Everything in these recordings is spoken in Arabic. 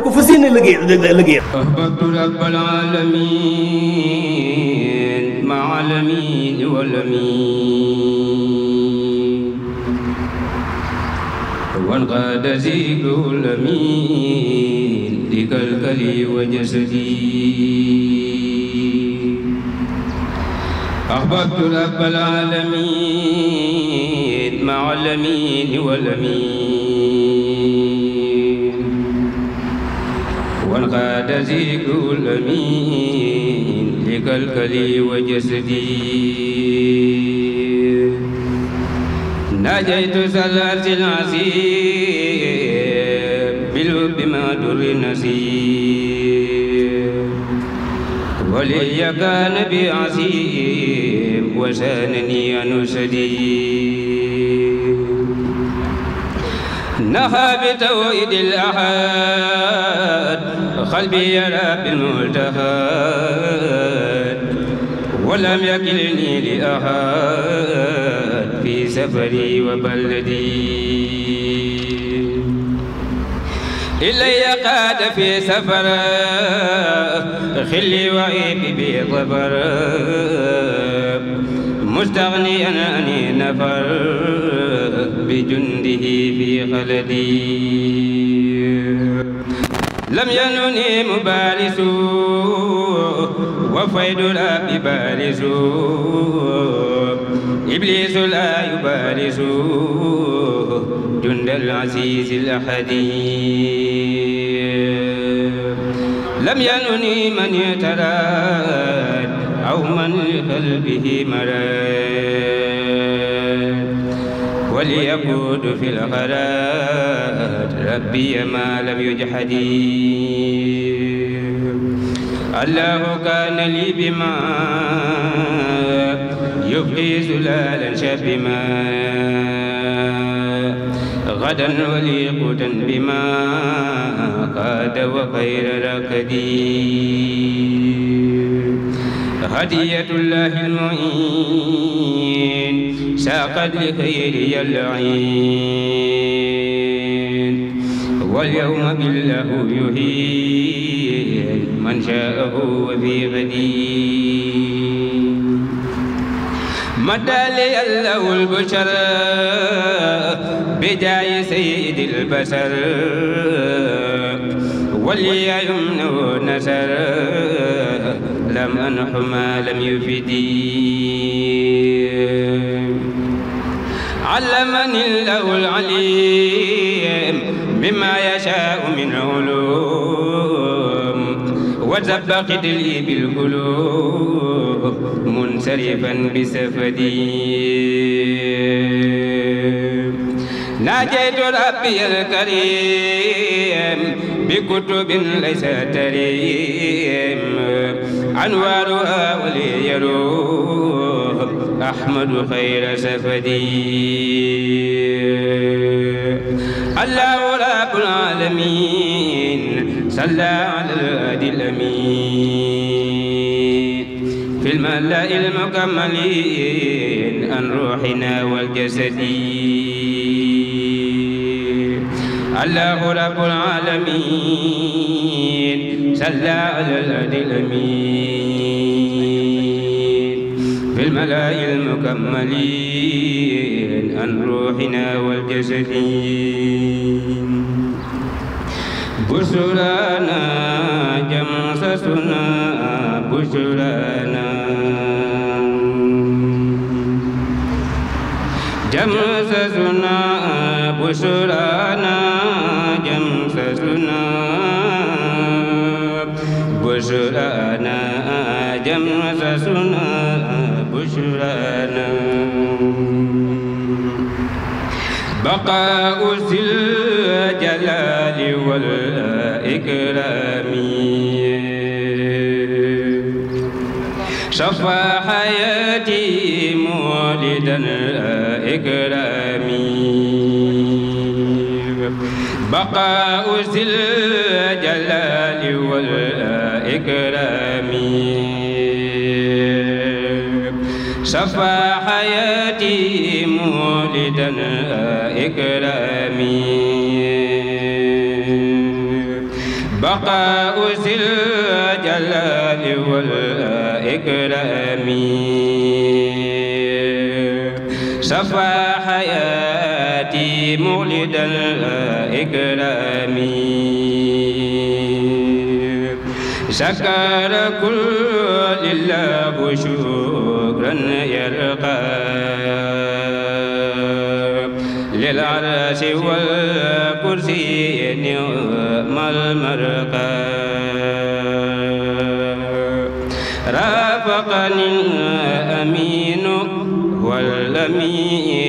ko fas yéene liggéey liggéey أحببت رب العالمين مع الأمين والأمين. الأمين لكلكلي وجسدي. أحببت رب العالمين مع الأمين والأمين. وانقاد ذكر الأمين لكلكلي وجسدي. ناجيت صلاة العزيز بالحب ما در نسير ولي كان بعزيم وسانني أنسدي نهى بتوحيد الأحد قلبي يرى بالملتهد ولم يكلني لأحد في سفري وبلدي. إلي قاد في سفر خلي وعيب بظفر مستغنيا أني نفر بجنده في خلدي. لم ينني مبارس وفيد لا ببارس إبليس لا يبارس جند العزيز الأحدي لم ينني من يتراد أو من لقلبه مراد. وليقود في الخرات ربي ما لم يجحدي الله كان لي بما يبقي زلالا شبما. غدا ولي قوتا بما قاد وخير ركدي. هدية الله المعين ساقت لخيري العين. واليوم بالله يهين. من شاءه وفي غدي مدى لي الله البشر؟ بجاي سيد البشر. ولي يمنه نسر لم أنح ما لم يفدي. علمني الله العليم بما يشاء من علوم وسبقت لي بالقلوب منصرفا بسفدي ناجيت ربي الكريم بكتب ليس تريم. أنوارها ولي يروح أحمد خير سفدي. الله رب العالمين صلى على الهادي الأمين. في الملأ المكملين عن روحنا والجسد الله رب العالمين. صلى على الهادي الأمين. في الملأ المكملين عن روحنا والجسد بشرانا جمسسنا بشرانا جمسسنا بشرانا بشرانا جمسسنا بشرانا بقاء ذي الجلال والإكرام صفى حياتي مولدا الإكرام بقاء ذي الجلال والإكرام. صفى حياتي مولدا إكرامي. بقاء ذي الجلال والإكرام. صفى حياتي مولد الإكرام شكر كل الله شكرا يرقى. للعرش والكرسي نعم المرقى. رافقني الأمين والأمين.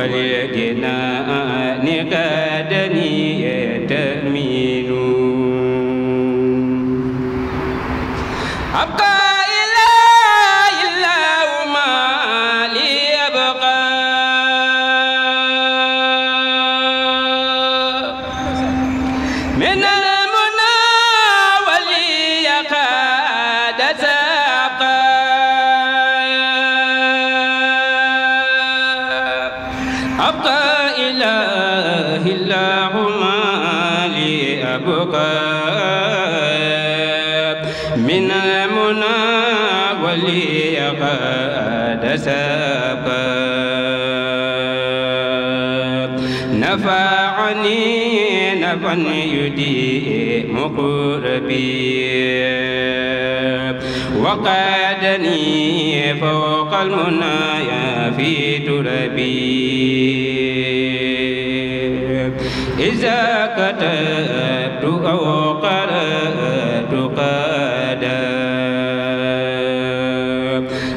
وللجنان أبقى من المنى ولي قاد ساقا نفعني نفعا يديم قربي وقادني فوق المنايا في تربي إذا أو قرأت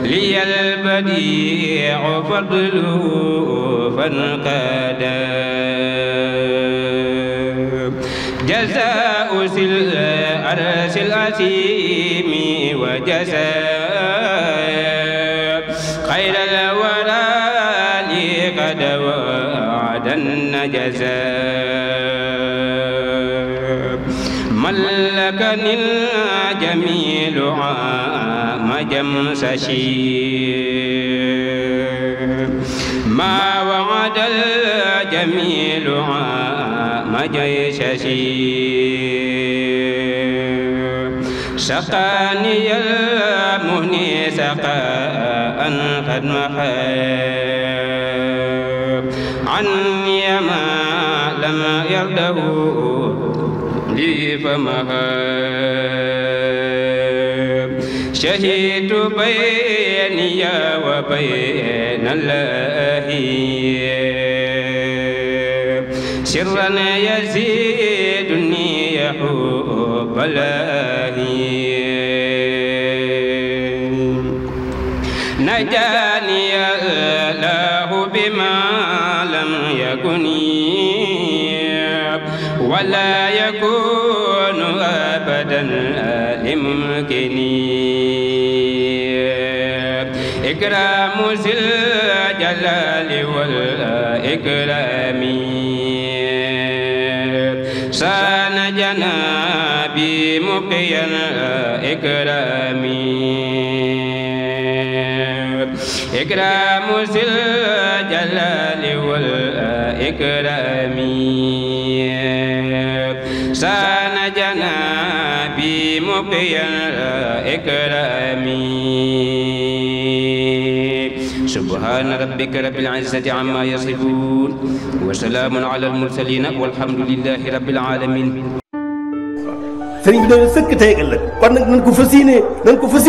لي البديع فضله جزاء وجزاء خير الورى قد وعدا جزاء ملكني الجميل عام جمسشي ما وعد الجميل عام جيششي سقاني المهني سقاء قد محاب عني ما لم يرده لي فمهاب شهدت بيني وبين الله. سرا يزيدني حب الله. نجاني الله بما لم يكن ولا يكون أبدا لممكن إكرام ذي الجلال والإكرام. سان جنابي مقيا إكرام إكرام ذي الجلال والإكرام. سان جنابي مقيا إكرام سبحان ربك رب العزة عما يصفون وسلام على المرسلين والحمد لله رب العالمين. sëriñ bi dana sëkk tey ëllëg kon nag nañ ko fas